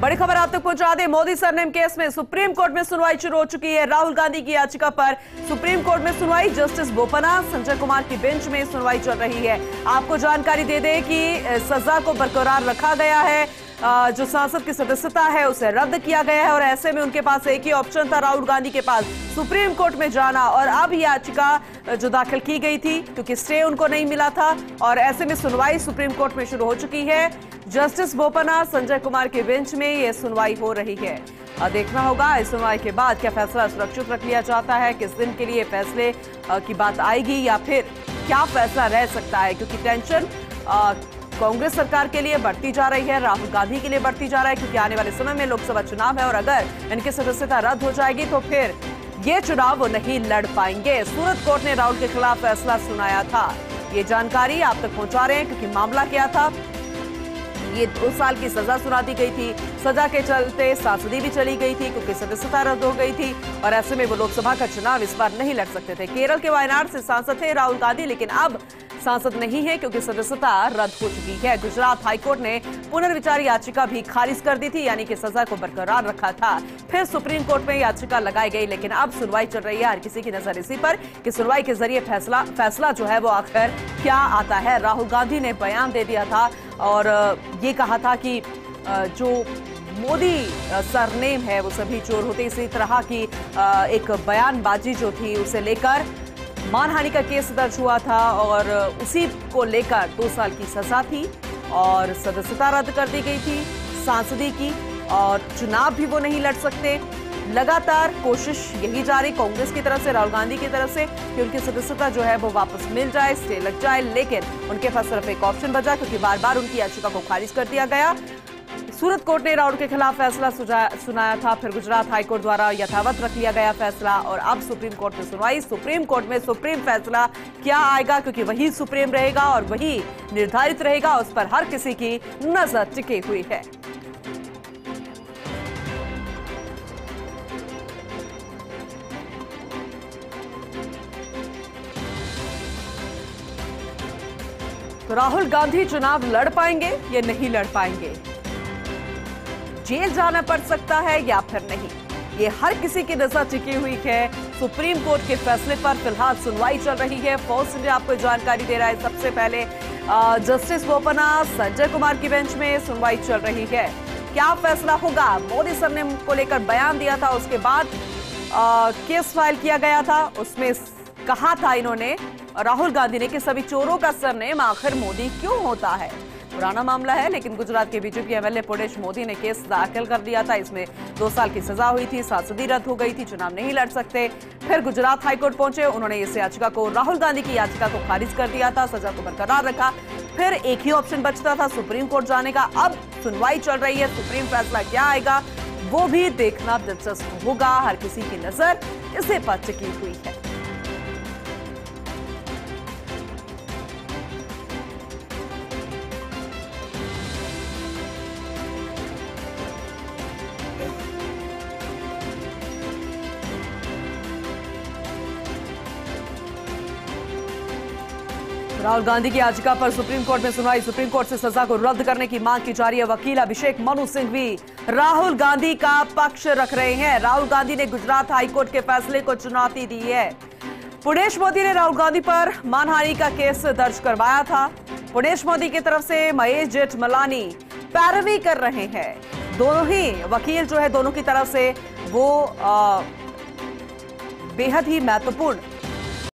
बड़ी खबर आप तक पहुँचा दें, मोदी सरनेम केस में सुप्रीम कोर्ट में सुनवाई शुरू हो चुकी है। राहुल गांधी की याचिका पर सुप्रीम कोर्ट में सुनवाई, जस्टिस बोपना संजय कुमार की बेंच में सुनवाई चल रही है। आपको जानकारी दे दें कि सजा को बरकरार रखा गया है। जो सांसद की सदस्यता है, उसे रद्द किया गया है और ऐसे में उनके पास एक ही ऑप्शन था, राहुल गांधी के पास। सुप्रीम कोर्ट में जाना और अब याचिका जो दाखिल की गई थी, क्योंकि स्टे उनको नहीं मिला था और ऐसे में सुनवाई सुप्रीम कोर्ट में शुरू हो चुकी है। जस्टिस बोपन्ना, संजय कुमार के बेंच में यह सुनवाई हो रही है। देखना होगा, इस सुनवाई के बाद क्या फैसला सुरक्षित रख लिया जाता है, किस दिन के लिए फैसले की बात आएगी या फिर क्या फैसला रह सकता है, क्योंकि टेंशन कांग्रेस सरकार के लिए बढ़ती जा रही है, राहुल गांधी के लिए बढ़ती जा रहा है, क्योंकि आने वाले समय में लोकसभा चुनाव है और अगर इनकी सदस्यता रद्द हो जाएगी तो फिर ये चुनाव वो नहीं लड़ पाएँगे। सूरत कोर्ट ने राहुल के खिलाफ फैसला सुनाया था। ये जानकारी आप तक पहुँचा रहे हैं, क्योंकि मामला क्या था? ये दो साल की सजा सुना दी गई थी। सजा के चलते सांसदी भी चली गई थी, क्योंकि सदस्यता रद्द हो गई थी और ऐसे में वो लोकसभा का चुनाव इस बार नहीं लड़ सकते थे। केरल के वायनाड से सांसद थे राहुल गांधी, लेकिन अब सांसद नहीं है क्योंकि सदस्यता रद्द हो चुकी है। गुजरात हाईकोर्ट ने पुनर्विचार याचिका भी खारिज कर दी थी, यानी कि सजा को बरकरार रखा था। फिर सुप्रीम कोर्ट में याचिका लगाई गई, लेकिन अब सुनवाई चल रही है हर किसी की नज़र इसी पर कि सुनवाई के ज़रिए फैसला फैसला जो है वो आखिर क्या आता है। राहुल गांधी ने बयान दे दिया था और ये कहा था कि जो मोदी सरनेम है, वो सभी चोर होते इसी तरह की एक बयानबाजी जो थी, उसे लेकर मानहानि का केस दर्ज हुआ था और उसी को लेकर दो साल की सजा थी और सदस्यता रद्द कर दी गई थी, सांसदी की, और चुनाव भी वो नहीं लड़ सकते। लगातार कोशिश यही जारी कांग्रेस की तरफ़ से, राहुल गांधी की तरफ़ से कि उनकी सदस्यता जो है वो वापस मिल जाए स्टे लग जाए, लेकिन उनके पास सिर्फ़ एक ऑप्शन बचा क्योंकि बार बार उनकी याचिका को खारिज कर दिया गया। सूरत कोर्ट ने राहुल के खिलाफ फैसला सुनाया था, फिर गुजरात हाईकोर्ट द्वारा यथावत रख लिया गया फैसला और अब सुप्रीम कोर्ट में सुनवाई। सुप्रीम कोर्ट में सुप्रीम फैसला क्या आएगा क्योंकि वही सुप्रीम रहेगा और वही निर्धारित रहेगा, उस पर हर किसी की नज़र टिकी हुई है। तो राहुल गांधी चुनाव लड़ पाएँगे या नहीं लड़ पाएँगे? जेल जाना पड़ सकता है या फिर नहीं? ये हर किसी की नज़र टिकी हुई है। सुप्रीम कोर्ट के फैसले पर फ़िलहाल सुनवाई चल रही है। फोर्स इंडिया आपको जानकारी दे रहा है सबसे पहले जस्टिस बोपना संजय कुमार की बेंच में सुनवाई चल रही है। क्या फैसला होगा? मोदी सर ने को लेकर बयान दिया था, उसके बाद केस फ़ाइल किया गया था। उसमें कहा था इन्होंने, राहुल गांधी ने कि सभी चोरों का सरनेम आखिर मोदी क्यों होता है? पुराना मामला है, लेकिन गुजरात के बीजेपी एमएलए पुणेश मोदी ने केस दाखिल कर दिया था। इसमें दो साल की सजा हुई थी सांसदी रद्द हो गई थी, चुनाव नहीं लड़ सकते। फिर गुजरात हाईकोर्ट पहुँचे, उन्होंने इस याचिका को, राहुल गांधी की याचिका को खारिज कर दिया था, सजा को बरकरार रखा। फिर एक ही ऑप्शन बचता था, सुप्रीम कोर्ट जाने का। अब सुनवाई चल रही है, सुप्रीम फैसला क्या आएगा, वो भी देखना दिलचस्प होगा। हर किसी की नज़र इसे पर टिकी हुई है। राहुल गांधी की याचिका पर सुप्रीम कोर्ट में सुनवाई। सुप्रीम कोर्ट से सजा को रद्द करने की मांग की जा रही है। वकील अभिषेक मनु सिंह भी राहुल गांधी का पक्ष रख रहे हैं। राहुल गांधी ने गुजरात हाईकोर्ट के फैसले को चुनौती दी है। पुणेश मोदी ने राहुल गांधी पर मानहानि का केस दर्ज करवाया था। पुणेश मोदी की तरफ़ से महेश जेठ मलानी पैरवी कर रहे हैं। दोनों ही वकील जो है दोनों की तरफ़ से वो आ, बेहद ही महत्वपूर्ण